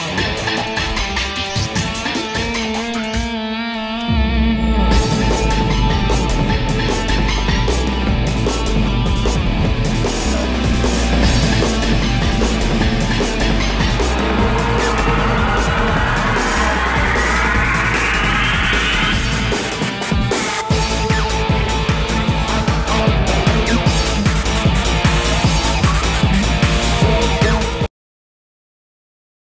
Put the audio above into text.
Bang.